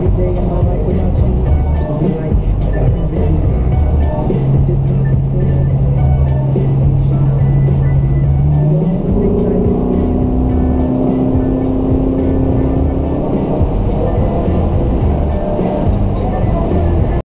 every day of my life without you.